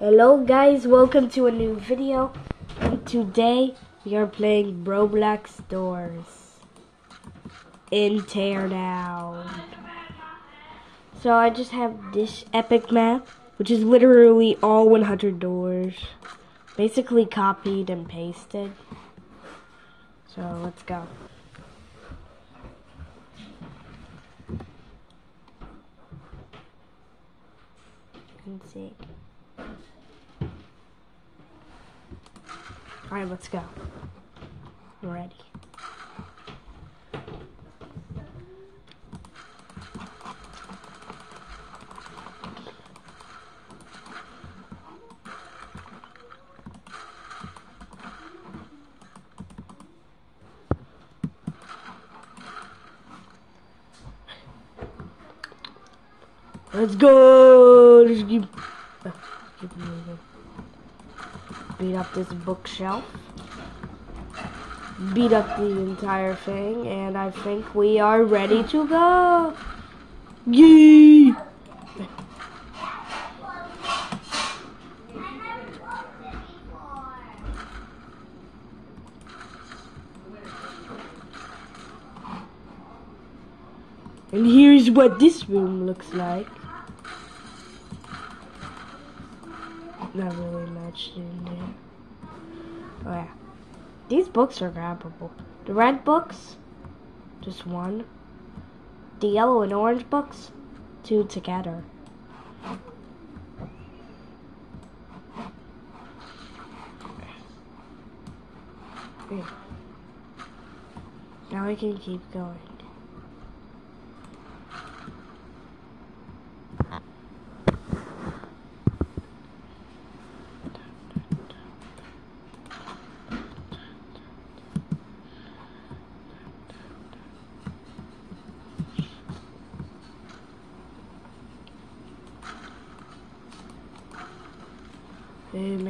Hello guys, welcome to a new video. And today we are playing Roblox Doors in Teardown. So I just have this epic map, which is literally all 100 doors. Basically copied and pasted. So let's go. Let's see. Alright, let's go. I'm ready. Let's go! Let's keep, uh, keep moving. Beat up this bookshelf. Beat up the entire thing, and I think we are ready to go. Yee! And here's what this room looks like. Not really much in there. Oh yeah. These books are grabbable. The red books, just one. The yellow and orange books, two together. Now we can keep going.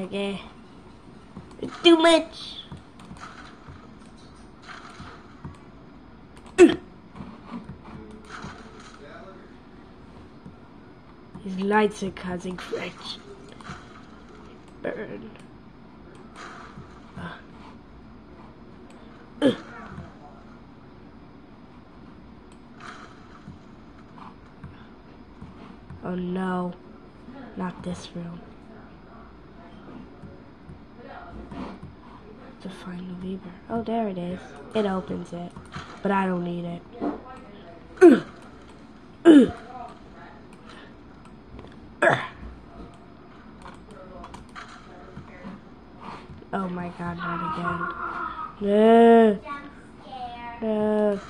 My god. Too much. His lights are causing friction. Burn. Oh no, not this room. Find the lever. Oh, there it is. It opens it, but I don't need it. Oh my god, not again. No. No.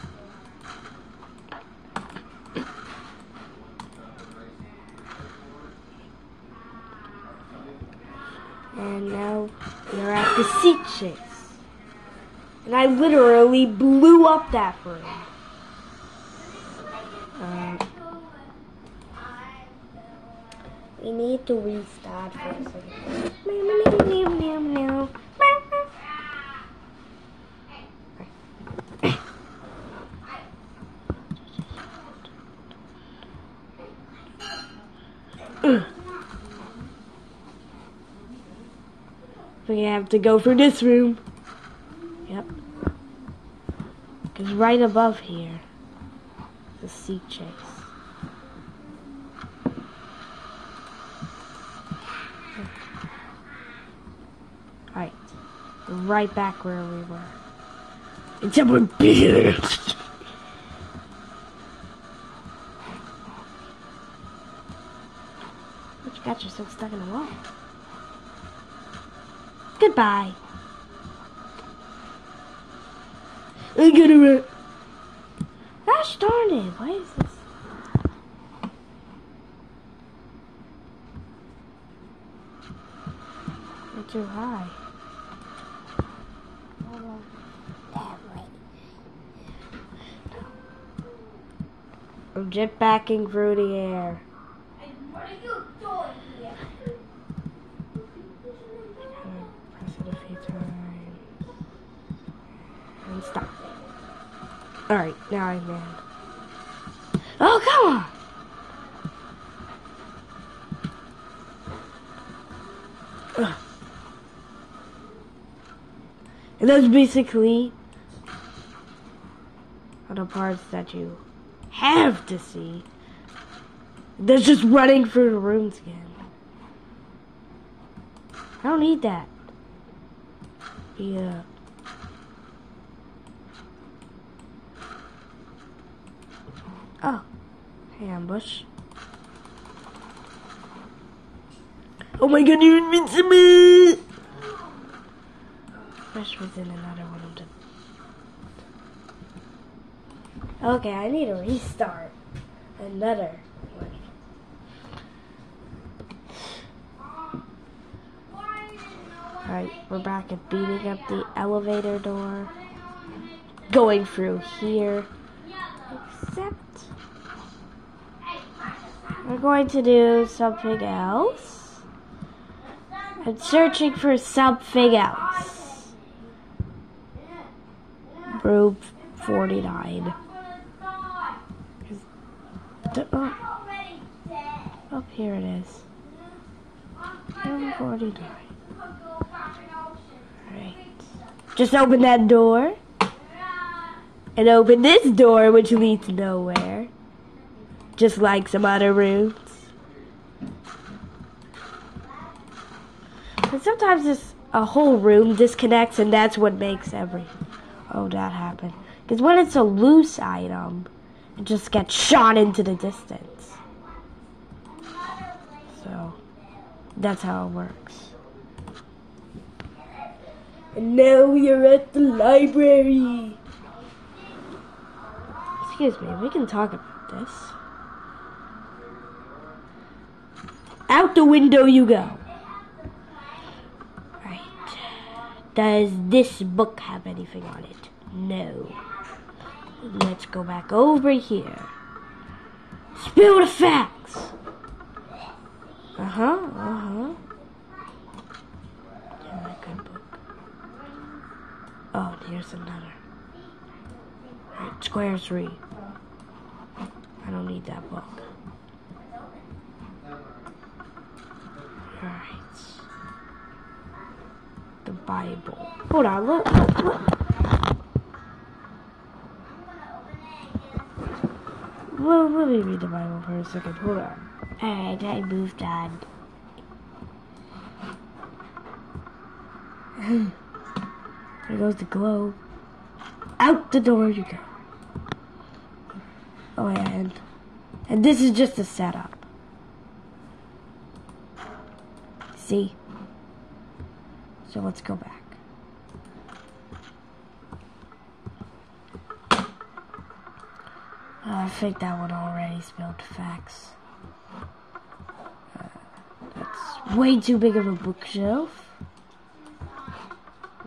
And now we're at the Seek chase. And I literally blew up that room. Uh, we need to restart for a second. We have to go for this room. Yep. Because right above here, the Seek chase. Alright. Right back where we were. Except we're bigger. What you got yourself stuck in the wall? Goodbye. I gotta run. Gosh darn it, why is this? You're too high. I'm jetpacking through the air. Alright, now I land. Oh, come on! And that's basically the parts that you have to see. There's just running through the rooms again. I don't need that. Yeah. Oh, Hey, ambush. Oh my god, you're invincible! Fresh was in another one of them. Okay, I need to restart another one. Alright, we're back at beating up the elevator door. Going through here. Except we're going to do something else. I'm searching for something else. Room 49. The- oh, oh, here it is. Room 49. Right. Just open that door. And open this door, which leads nowhere. Just like some other rooms. And sometimes this a whole room disconnects and that's what makes every oh that happened. Because when it's a loose item, it just gets shot into the distance. So that's how it works. And now we are at the library. Excuse me, we can talk about this. Out the window you go. Right. Does this book have anything on it? No. Let's go back over here. Spill the facts. Uh huh. Uh huh. Yeah, good book. Oh, here's another. Right, square three. I don't need that book. Bible. Hold on, look, look, look. Well, let me read the Bible for a second. Hold on. Alright, I moved on. there goes the globe. Out the door you go. Oh yeah, and, and this is just a setup. See? So let's go back. I think that one already spelled facts. Uh, that's way too big of a bookshelf.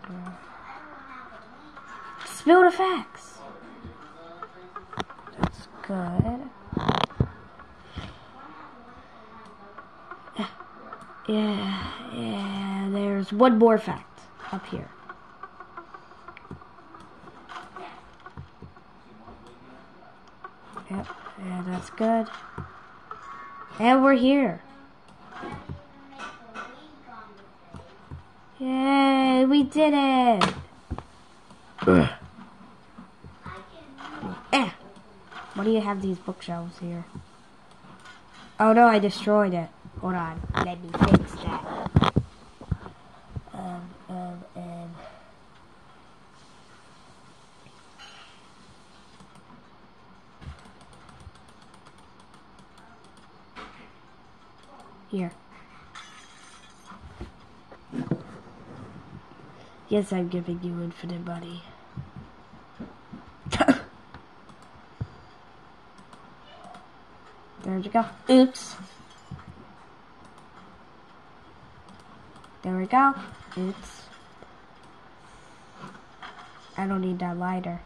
Uh, spill the facts. That's good. Yeah, there's one more fact up here. Yep, yeah, that's good. And we're here. Yay, we did it! Eh. Why do you have these bookshelves here? Oh no, I destroyed it. Hold on, let me fix that. Um. Here. Yes, I'm giving you infinite money. there you go. Oops. There we go. Oops. I don't need that lighter.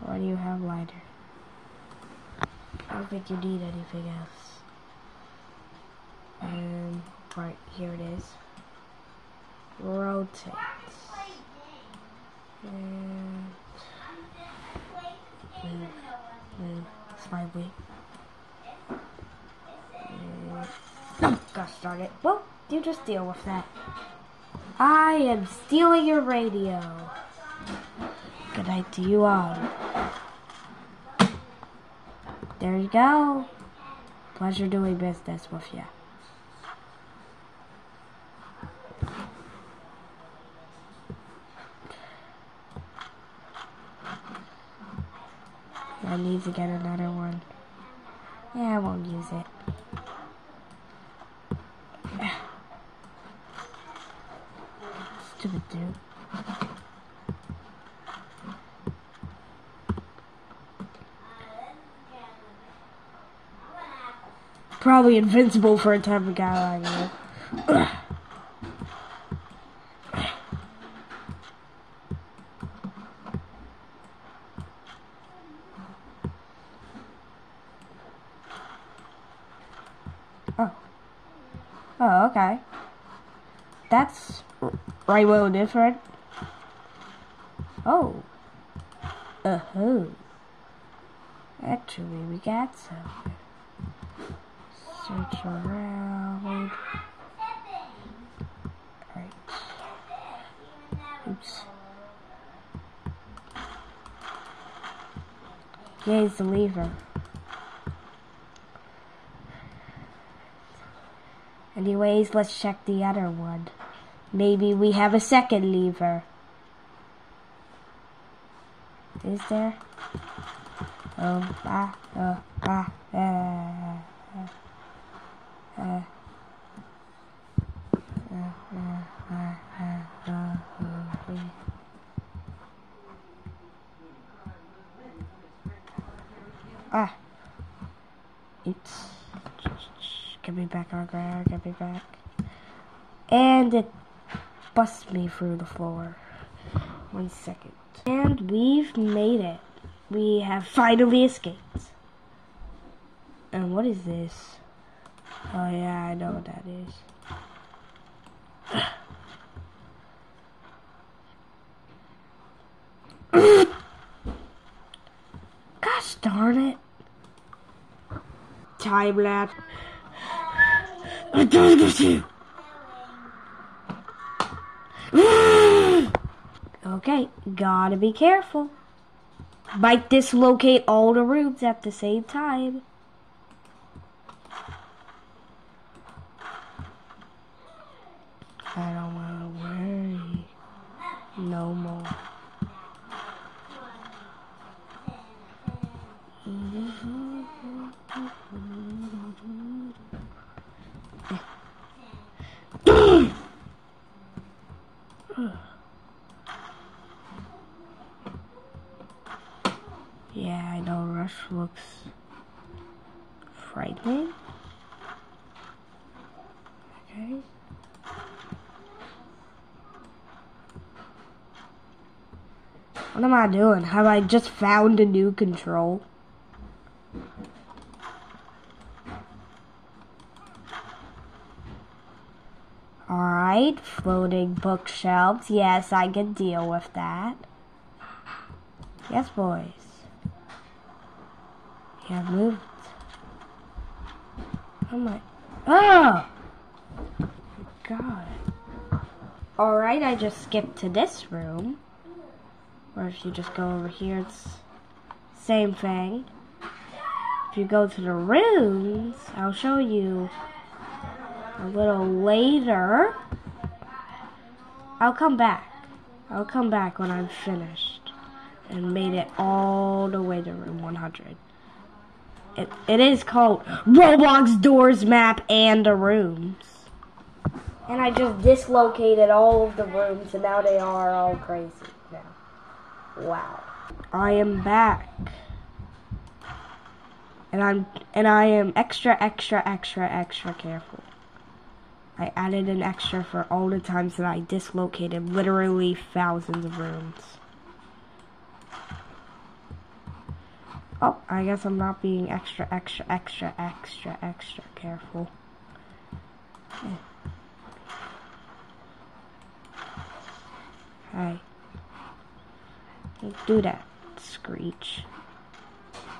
Why do you have lighter? I don't think you need anything else. And right here it is. Rotate. And move, move. And Oh, gosh darn it. Well, you just deal with that. I am stealing your radio. Good night to you all. There you go. Pleasure doing business with you. I need to get another one. Yeah, I won't use it. Stupid dude. Probably invincible for a type of guy like you. Oh. Oh, okay. That's right well different. Oh. Uh-huh. Actually, we got some. Search around. Right. Oops. Here's the lever. Anyways, let's check the other one. Maybe we have a second lever. Is there? Um, ah, uh, ah, uh, uh, uh, Ah. Oops. Get me back on ground. Get me back. And it busts me through the floor. One second. And we've made it. We have finally escaped. And what is this? Oh yeah, I know what that is. Gosh darn it. Time lapse. I don't get you. Okay, gotta be careful. Might dislocate all the rooms at the same time. I don't wanna worry no more. Know Rush looks frightening. Okay. What am I doing? Have I just found a new control? Alright, floating bookshelves. Yes, I can deal with that. Yes, boys. Yeah, moved. Oh my. Oh! God. Alright, I just skipped to this room. Or if you just go over here, it's same thing. If you go to the rooms, I'll show you a little later. I'll come back. I'll come back when I'm finished and made it all the way to room 100. It, it is called Roblox Doors Map and the Rooms. And I just dislocated all of the rooms and now they are all crazy now. Wow. I am back. And I'm and I am extra extra extra extra careful. I added an extra for all the times that I dislocated literally thousands of rooms. Oh, I guess I'm not being extra, extra, extra, extra, extra careful. Hey, Hi. Do that, Screech.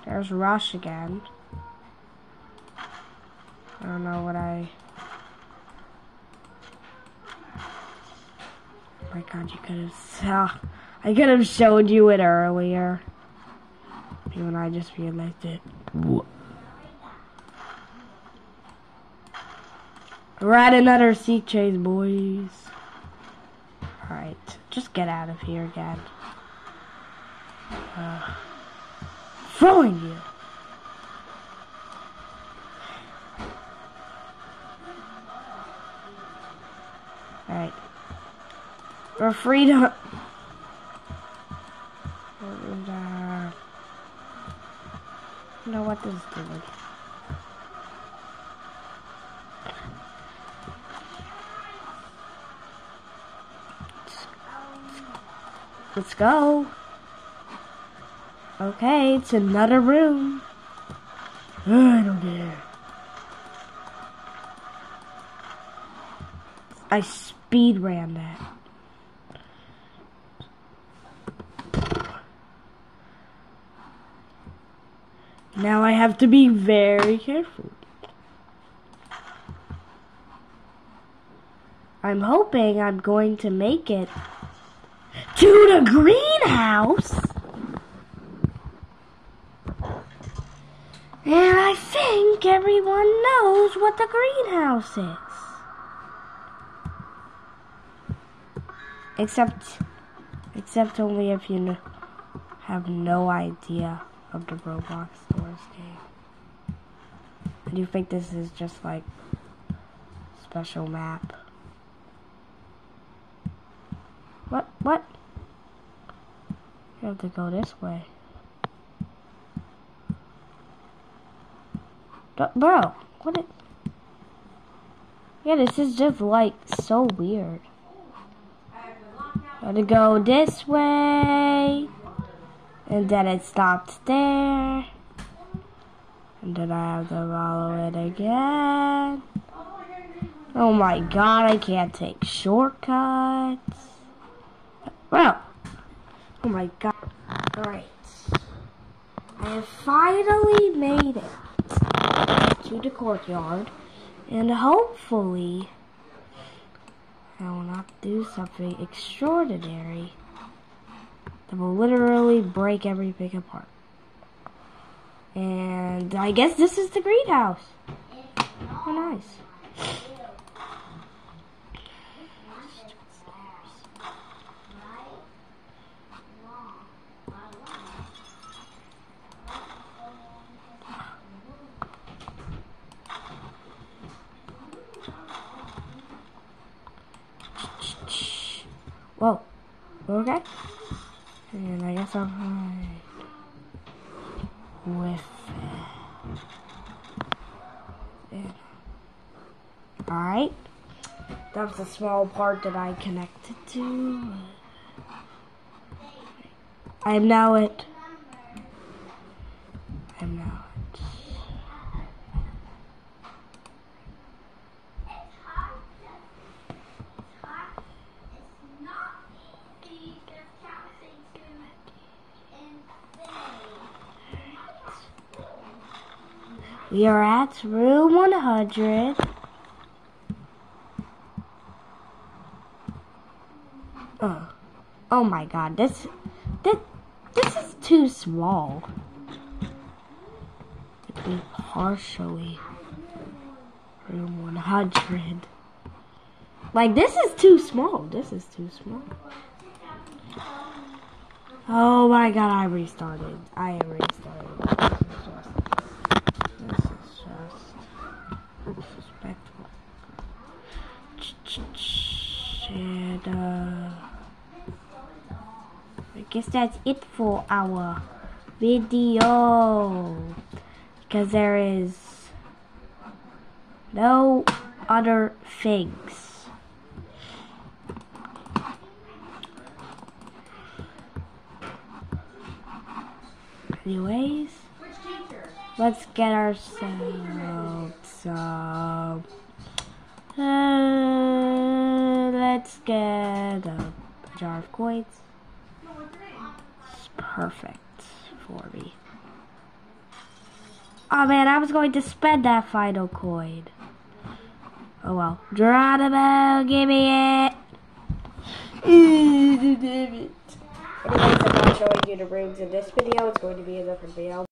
There's Rush again. I don't know what I... Oh my god, you could have... I could have showed you it earlier. Even I just realized it. We're at another Seek chase, boys. Alright, just get out of here again. Uh, throwing you. Alright. We're free to... know what this is doing. Let's go. Okay, it's another room. I don't dare. I speed ran that. Now I have to be very careful. I'm hoping I'm going to make it to the greenhouse. And I think everyone knows what the greenhouse is. Except, except only if you have no idea of the Roblox Game. I do think this is just like special map. What? What? You have to go this way. Bro, what it? Yeah, this is just like so weird. Gotta go this way. And then it stops there. Then I have to follow it again. Oh my god, I can't take shortcuts. Well, oh my god. Alright. I have finally made it to the courtyard. And hopefully, I will not do something extraordinary that will literally break everything apart. And I guess this is the greenhouse. Oh, nice. Whoa. Okay. And I guess I'll with it. Alright. That was the small part that I connected to. I am now it. I am now it. We are at room 100. Oh, uh, oh my god, this, this, this is too small. Me partially room 100. Like, this is too small. This is too small. Oh my god, I restarted. I restarted. This is just disrespectful. I guess that's it for our video. Because there is no other things. Anyways, let's get ourselves some. Uh, let's get a jar of coins. It's perfect for me. Oh man, I was going to spend that final coin. Oh well. Geronimo, give me it. Anyways, I'm not showing you the rooms in this video. It's going to be video.